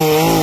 Oh.